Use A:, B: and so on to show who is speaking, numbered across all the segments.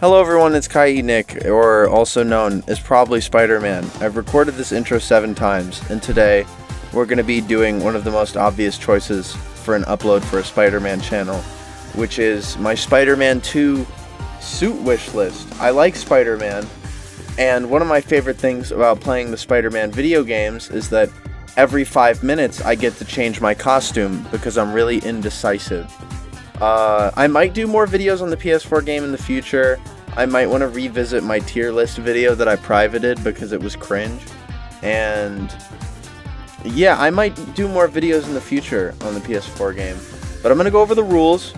A: Hello everyone, it's Kai Nick, or also known as probably Spider-Man. I've recorded this intro seven times, and today we're going to be doing one of the most obvious choices for an upload for a Spider-Man channel, which is my Spider-Man 2 suit wish list. I like Spider-Man, and one of my favorite things about playing the Spider-Man video games is that every five minutes I get to change my costume because I'm really indecisive. Uh, I might do more videos on the PS4 game in the future. I might want to revisit my tier list video that I privated because it was cringe. And yeah, I might do more videos in the future on the PS4 game. But I'm going to go over the rules.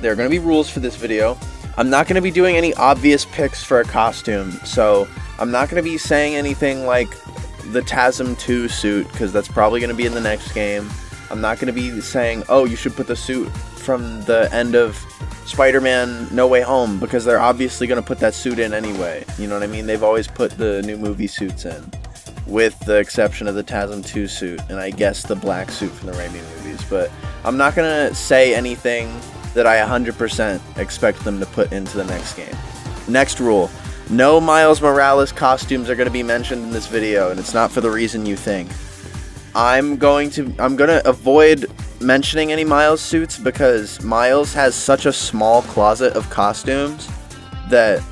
A: There are going to be rules for this video. I'm not going to be doing any obvious picks for a costume. So I'm not going to be saying anything like the TASM 2 suit because that's probably going to be in the next game. I'm not going to be saying, oh, you should put the suit from the end of Spider Man No Way Home because they're obviously going to put that suit in anyway. You know what I mean? They've always put the new movie suits in, with the exception of the TASM 2 suit and I guess the black suit from the Raimi movies. But I'm not going to say anything that I 100% expect them to put into the next game. Next rule no Miles Morales costumes are going to be mentioned in this video, and it's not for the reason you think. I'm going to I'm going to avoid mentioning any Miles suits because Miles has such a small closet of costumes that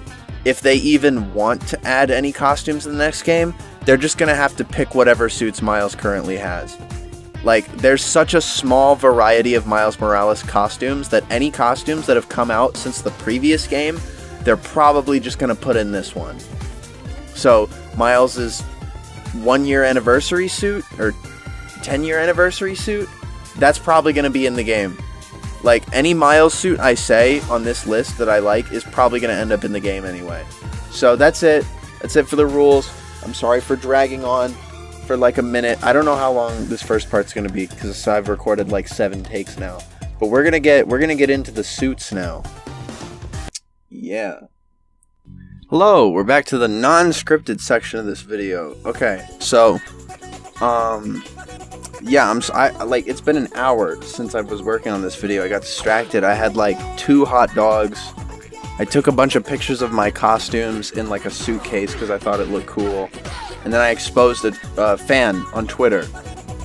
A: if they even want to add any costumes in the next game, they're just going to have to pick whatever suits Miles currently has. Like there's such a small variety of Miles Morales costumes that any costumes that have come out since the previous game, they're probably just going to put in this one. So, Miles's 1 year anniversary suit or 10 year anniversary suit, that's probably going to be in the game. Like any Miles suit I say on this list that I like is probably going to end up in the game anyway. So that's it. That's it for the rules. I'm sorry for dragging on for like a minute. I don't know how long this first part's going to be cuz I've recorded like 7 takes now. But we're going to get we're going to get into the suits now. Yeah. Hello, we're back to the non-scripted section of this video. Okay. So, um yeah, I'm I like it's been an hour since I was working on this video. I got distracted. I had like two hot dogs. I took a bunch of pictures of my costumes in like a suitcase because I thought it looked cool. And then I exposed a uh, fan on Twitter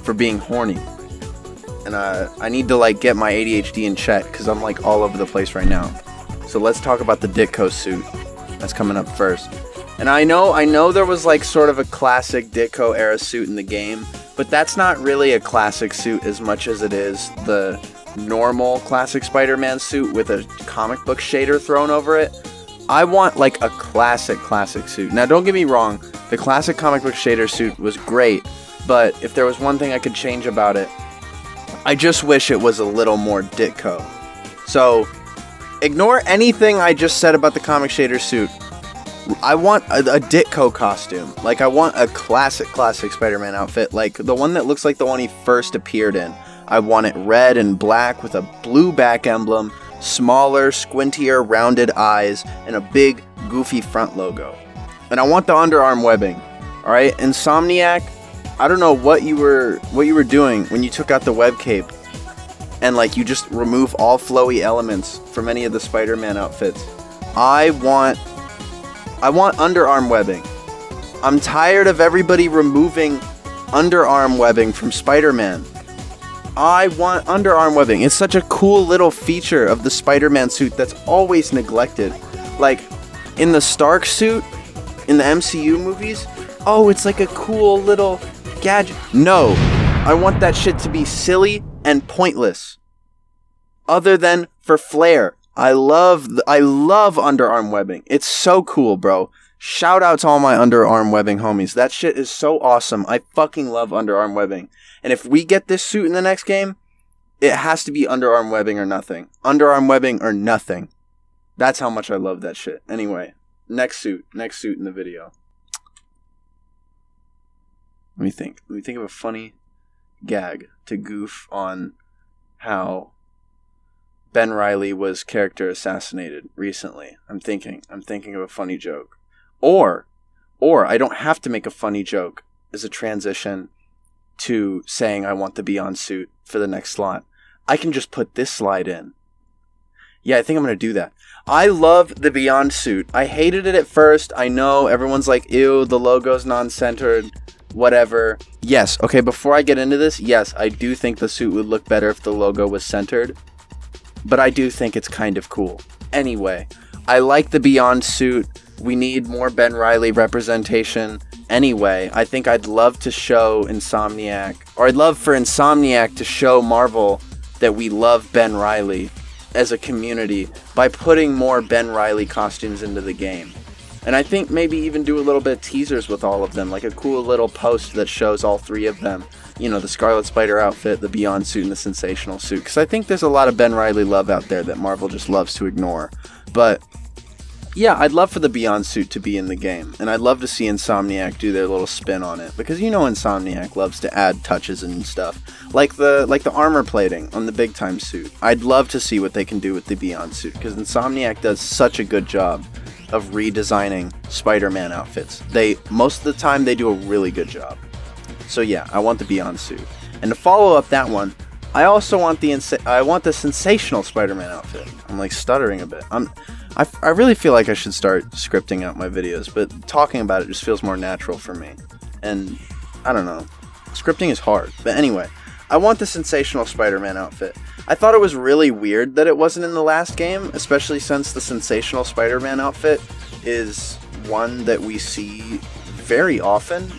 A: for being horny. And uh, I need to like get my ADHD in check because I'm like all over the place right now. So let's talk about the Ditko suit. That's coming up first. And I know I know there was like sort of a classic Ditko era suit in the game, but that's not really a classic suit as much as it is the normal classic Spider-Man suit with a comic book shader thrown over it. I want like a classic classic suit. Now don't get me wrong, the classic comic book shader suit was great, but if there was one thing I could change about it, I just wish it was a little more Ditko. So, ignore anything I just said about the comic shader suit. I want a, a Ditko costume. Like I want a classic, classic Spider-Man outfit, like the one that looks like the one he first appeared in. I want it red and black with a blue back emblem, smaller, squintier, rounded eyes, and a big, goofy front logo. And I want the underarm webbing. All right, Insomniac. I don't know what you were what you were doing when you took out the web cape and like you just remove all flowy elements from any of the Spider-Man outfits. I want I want underarm webbing. I'm tired of everybody removing underarm webbing from Spider Man. I want underarm webbing. It's such a cool little feature of the Spider Man suit that's always neglected. Like, in the Stark suit, in the MCU movies, oh, it's like a cool little gadget. No, I want that shit to be silly and pointless. Other than for flair. I love I love underarm webbing. It's so cool, bro. Shout out to all my underarm webbing homies. That shit is so awesome. I fucking love underarm webbing. And if we get this suit in the next game, it has to be underarm webbing or nothing. Underarm webbing or nothing. That's how much I love that shit. Anyway, next suit. Next suit in the video. Let me think. Let me think of a funny gag to goof on how Ben Reilly was character assassinated recently. I'm thinking. I'm thinking of a funny joke. Or or I don't have to make a funny joke as a transition to saying I want the Beyond suit for the next slot. I can just put this slide in. Yeah, I think I'm going to do that. I love the Beyond suit. I hated it at first. I know everyone's like, ew, the logo's non centered, whatever. Yes, okay, before I get into this, yes, I do think the suit would look better if the logo was centered. But I do think it's kind of cool. Anyway, I like the Beyond suit. We need more Ben Reilly representation. Anyway, I think I'd love to show Insomniac, or I'd love for Insomniac to show Marvel that we love Ben Reilly as a community by putting more Ben Reilly costumes into the game. And I think maybe even do a little bit of teasers with all of them, like a cool little post that shows all three of them. You know, the Scarlet Spider outfit, the Beyond suit, and the Sensational suit. Because I think there's a lot of Ben Reilly love out there that Marvel just loves to ignore. But yeah, I'd love for the Beyond suit to be in the game, and I'd love to see Insomniac do their little spin on it because you know Insomniac loves to add touches and stuff, like the like the armor plating on the big time suit. I'd love to see what they can do with the Beyond suit because Insomniac does such a good job of redesigning Spider-Man outfits. They most of the time they do a really good job. So yeah, I want the Beyond suit, and to follow up that one, I also want the insa- I want the sensational Spider-Man outfit. I'm like stuttering a bit. I'm I, I really feel like I should start scripting out my videos, but talking about it just feels more natural for me. And I don't know. Scripting is hard. But anyway, I want the sensational Spider Man outfit. I thought it was really weird that it wasn't in the last game, especially since the sensational Spider Man outfit is one that we see very often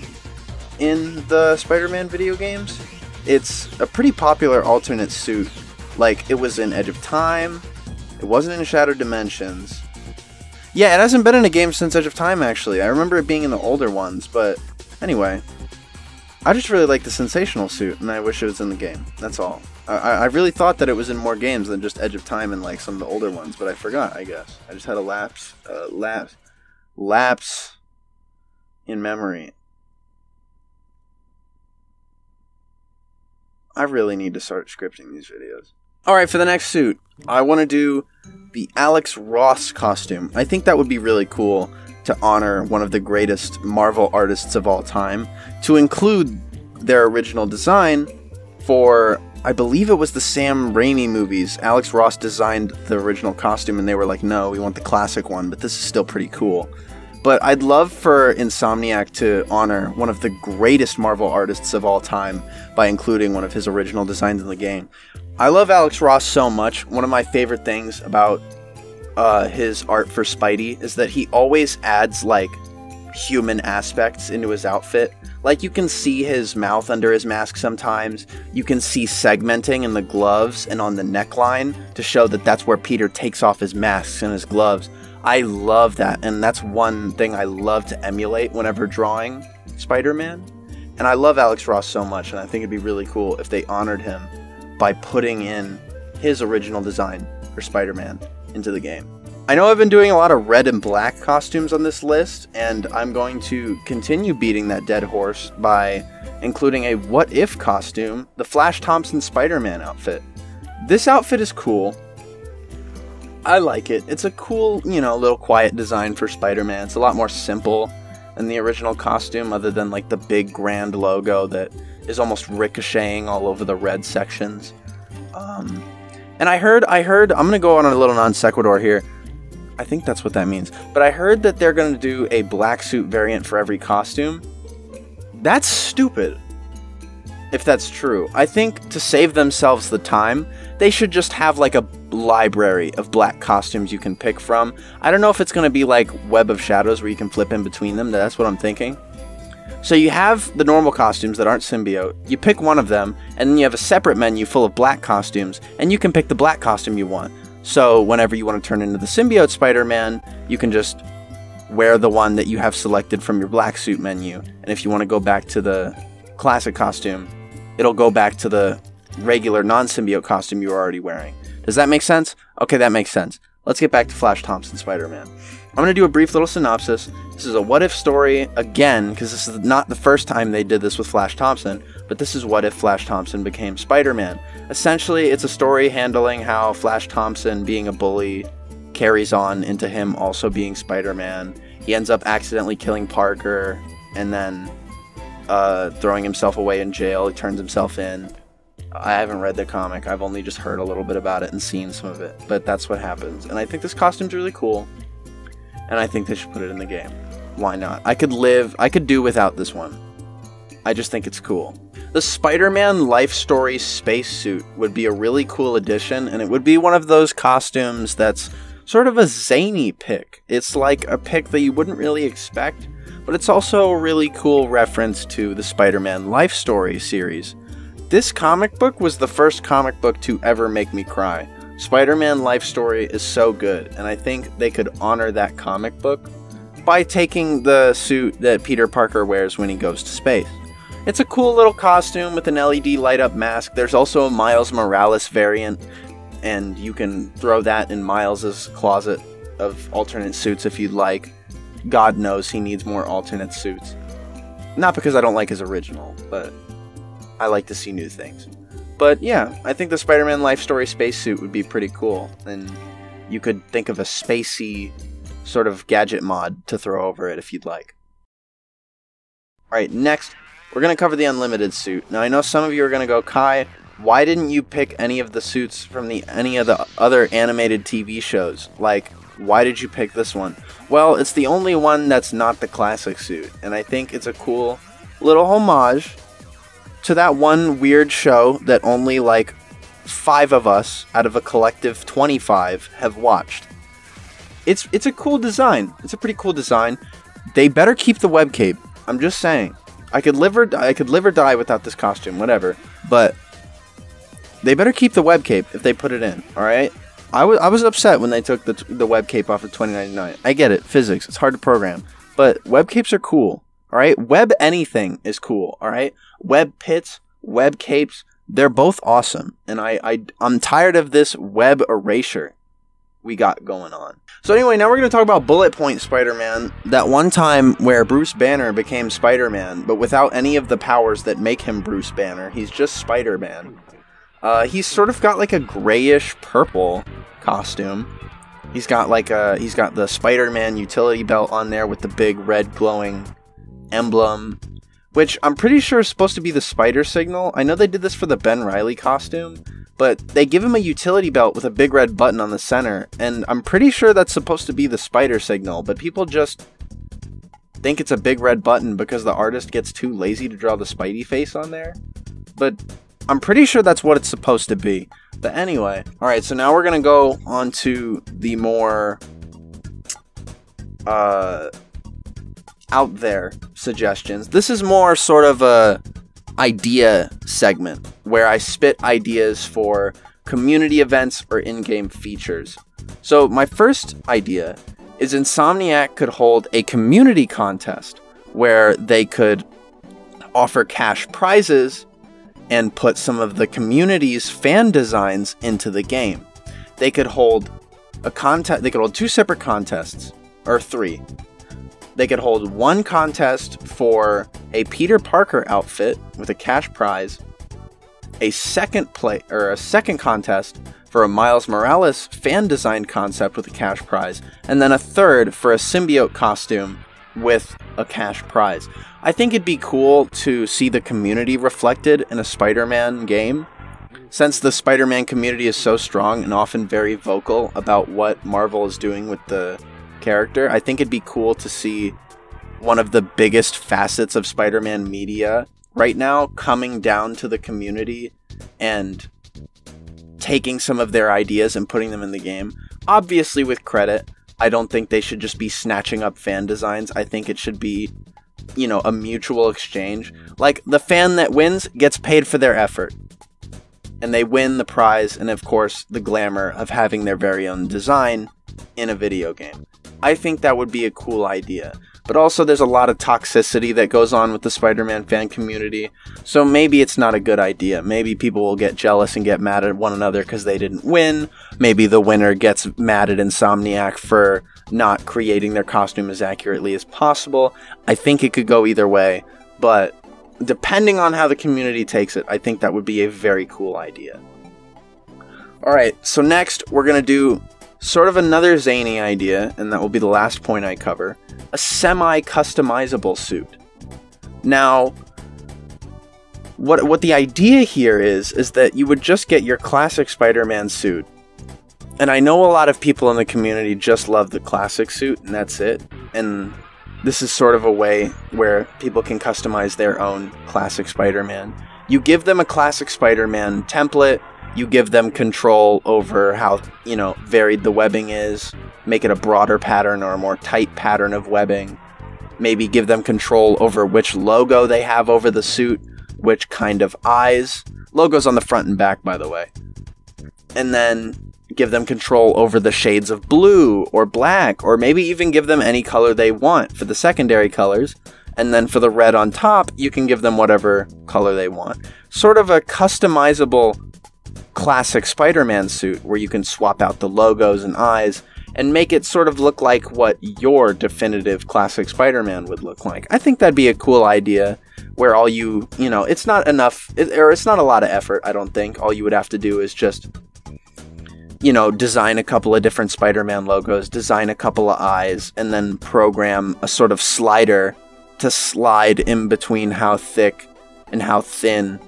A: in the Spider Man video games. It's a pretty popular alternate suit. Like, it was in Edge of Time, it wasn't in Shattered Dimensions. Yeah, it hasn't been in a game since Edge of Time, actually. I remember it being in the older ones, but anyway. I just really like the sensational suit, and I wish it was in the game. That's all. I, I really thought that it was in more games than just Edge of Time and like some of the older ones, but I forgot. I guess I just had a lapse, uh, lapse, lapse in memory. I really need to start scripting these videos. All right, for the next suit, I want to do the Alex Ross costume. I think that would be really cool to honor one of the greatest Marvel artists of all time, to include their original design for, I believe it was the Sam Raimi movies. Alex Ross designed the original costume, and they were like, no, we want the classic one, but this is still pretty cool. But I'd love for Insomniac to honor one of the greatest Marvel artists of all time by including one of his original designs in the game. I love Alex Ross so much. One of my favorite things about uh, his art for Spidey is that he always adds like human aspects into his outfit. Like you can see his mouth under his mask sometimes. You can see segmenting in the gloves and on the neckline to show that that's where Peter takes off his masks and his gloves. I love that, and that's one thing I love to emulate whenever drawing Spider Man. And I love Alex Ross so much, and I think it'd be really cool if they honored him by putting in his original design for Spider Man into the game. I know I've been doing a lot of red and black costumes on this list, and I'm going to continue beating that dead horse by including a what if costume, the Flash Thompson Spider Man outfit. This outfit is cool. I like it. It's a cool, you know, little quiet design for Spider Man. It's a lot more simple than the original costume, other than like the big grand logo that is almost ricocheting all over the red sections. Um, and I heard, I heard, I'm gonna go on a little non sequitur here. I think that's what that means. But I heard that they're gonna do a black suit variant for every costume. That's stupid. If that's true, I think to save themselves the time, they should just have like a library of black costumes you can pick from. I don't know if it's to be like Web of Shadows where you can flip in between them. That's what I'm thinking. So you have the normal costumes that aren't symbiote, you pick one of them, and then you have a separate menu full of black costumes, and you can pick the black costume you want. So whenever you want to turn into the symbiote Spider-Man, you can just wear the one that you have selected from your black suit menu. And if you want to go back to the classic costume, it'll go back to the regular non-symbiote costume you were already wearing. Does that make sense? Okay, that makes sense. Let's get back to Flash Thompson Spider-Man. I'm going to do a brief little synopsis. This is a what if story again, because this is not the first time they did this with Flash Thompson, but this is what if Flash Thompson became Spider Man. Essentially, it's a story handling how Flash Thompson, being a bully, carries on into him also being Spider Man. He ends up accidentally killing Parker and then uh, throwing himself away in jail. He turns himself in. I haven't read the comic. I've only just heard a little bit about it and seen some of it. But that's what happens. And I think this costume's really cool. And I think they should put it in the game. Why not? I could live, I could do without this one. I just think it's cool. The Spider Man Life Story spacesuit would be a really cool addition, and it would be one of those costumes that's sort of a zany pick. It's like a pick that you wouldn't really expect, but it's also a really cool reference to the Spider Man Life Story series. This comic book was the first comic book to ever make me cry. Spider Man Life Story is so good, and I think they could honor that comic book by taking the suit that Peter Parker wears when he goes to space. It's a cool little costume with an LED light up mask. There's also a Miles Morales variant, and you can throw that in Miles's closet of alternate suits if you'd like. God knows he needs more alternate suits. Not because I don't like his original, but I like to see new things. But yeah, I think the Spider Man Life Story spacesuit would be pretty cool, and you could think of a spacey sort of gadget mod to throw over it if you'd like. Alright, next, we're going to cover the Unlimited suit. Now, I know some of you are going to go, Kai, why didn't you pick any of the suits from the any of the other animated TV shows? Like, why did you pick this one? Well, it's the only one that's not the classic suit, and I think it's a cool little homage to that one weird show that only like five of us out of a collective 25 have watched. It's it's a cool design. It's a pretty cool design. They better keep the web cape. I'm just saying. I could live or die, I could live or die without this costume, whatever. But they better keep the web cape if they put it in. All right. I was I was upset when they took the the web cape off of 2099. I get it, physics. It's hard to program, but web capes are cool. All right. Web anything is cool. All right. Web pits, web capes, they're both awesome. And I, I I'm tired of this web erasure we got going on. So anyway, now we're going to talk about Bullet Point Spider-Man, that one time where Bruce Banner became Spider-Man, but without any of the powers that make him Bruce Banner. He's just Spider-Man. Uh, he's sort of got like a grayish purple costume. He's got like a he's got the Spider-Man utility belt on there with the big red glowing emblem, which I'm pretty sure is supposed to be the spider signal. I know they did this for the Ben Reilly costume, but they give him a utility belt with a big red button on the center, and I'm pretty sure that's supposed to be the spider signal, but people just think it's a big red button because the artist gets too lazy to draw the Spidey face on there. But I'm pretty sure that's what it's supposed to be. But anyway, alright, so now we're gonna go on to the more uh out there suggestions. This is more sort of a idea segment where I spit ideas for community events or in game features. So, my first idea is Insomniac could hold a community contest where they could offer cash prizes and put some of the community's fan designs into the game. They could hold a contest, they could hold two separate contests, or three they could hold one contest for a Peter Parker outfit with a cash prize, a second play or a second contest for a Miles Morales fan designed concept with a cash prize, and then a third for a symbiote costume with a cash prize. I think it'd be cool to see the community reflected in a Spider Man game. Since the Spider Man community is so strong and often very vocal about what Marvel is doing with the character. I think it'd be cool to see one of the biggest facets of Spider Man media right now coming down to the community and taking some of their ideas and putting them in the game. Obviously, with credit. I don't think they should just be snatching up fan designs. I think it should be, you know, a mutual exchange. Like, the fan that wins gets paid for their effort. And they win the prize, and of course, the glamour of having their very own design in a video game. I think that would be a cool idea. But also, there's a lot of toxicity that goes on with the Spider Man fan community, so maybe it's not a good idea. Maybe people will get jealous and get mad at one another because they didn't win. Maybe the winner gets mad at Insomniac for not creating their costume as accurately as possible. I think it could go either way, but depending on how the community takes it, I think that would be a very cool idea. Alright, so next we're going to do Sort of another zany idea, and that will be the last point I cover a semi customizable suit. Now, what what the idea here is is that you would just get your classic Spider-Man suit. And I know a lot of people in the community just love the classic suit and that's it. And this is sort of a way where people can customize their own classic Spider-Man. You give them a classic Spider-Man template, you give them control over how, you know, varied the webbing is, make it a broader pattern or a more tight pattern of webbing. Maybe give them control over which logo they have over the suit which kind of eyes. Logos on the front and back, by the way. And then give them control over the shades of blue or black, or maybe even give them any color they want for the secondary colors. And then for the red on top, you can give them whatever color they want. Sort of a customizable classic Spider Man suit where you can swap out the logos and eyes and make it sort of look like what your definitive classic Spider Man would look like. I think that'd be a cool idea where all you, you know, it's not enough, or it's not a lot of effort, I don't think. All you would have to do is just, you know, design a couple of different Spider Man logos, design a couple of eyes, and then program a sort of slider to slide in between how thick and how thin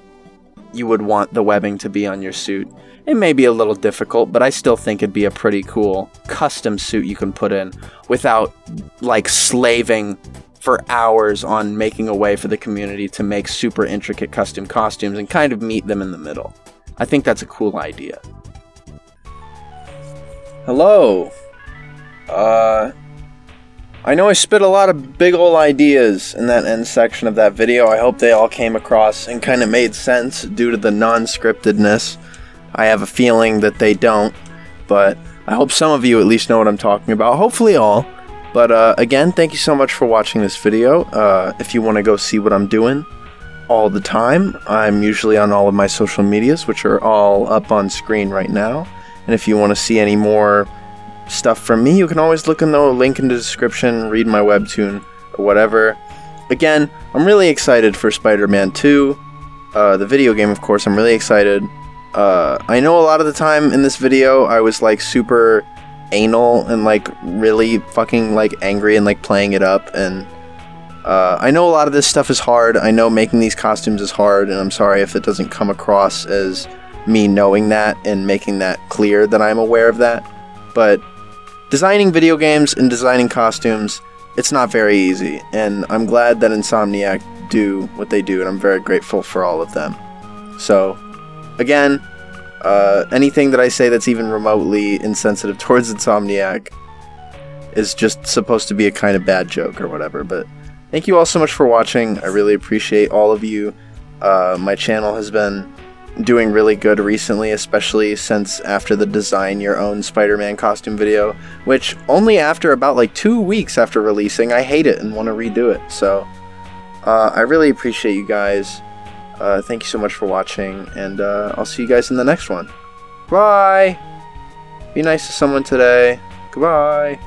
A: you would want the webbing to be on your suit. It may be a little difficult, but I still think it'd be a pretty cool custom suit you can put in without like slaving for hours on making a way for the community to make super intricate custom costumes and kind of meet them in the middle. I think that's a cool idea. Hello. Uh, I know I spit a lot of big ol' ideas in that end section of that video. I hope they all came across and kind of made sense due to the non scriptedness. I have a feeling that they don't, but I hope some of you at least know what I'm talking about. Hopefully, all. But uh, again, thank you so much for watching this video. Uh, if you want to go see what I'm doing all the time, I'm usually on all of my social medias, which are all up on screen right now. And if you want to see any more stuff from me, you can always look in the link in the description, read my webtoon, or whatever. Again, I'm really excited for Spider Man 2. Uh, the video game, of course, I'm really excited. Uh, I know a lot of the time in this video I was like super anal and like really fucking like angry and like playing it up and uh, I know a lot of this stuff is hard. I know making these costumes is hard, and I'm sorry if it doesn't come across as me knowing that and making that clear that I'm aware of that. But designing video games and designing costumes, it's not very easy, and I'm glad that Insomniac do what they do, and I'm very grateful for all of them. So, again, uh, anything that I say that's even remotely insensitive towards Insomniac is just supposed to be a kind of bad joke or whatever. But thank you all so much for watching. I really appreciate all of you. Uh, my channel has been doing really good recently, especially since after the design your own Spider Man costume video, which only after about like two weeks after releasing, I hate it and want to redo it. So uh, I really appreciate you guys. Uh, thank you so much for watching, and uh, I'll see you guys in the next one. Bye! Be nice to someone today. Goodbye!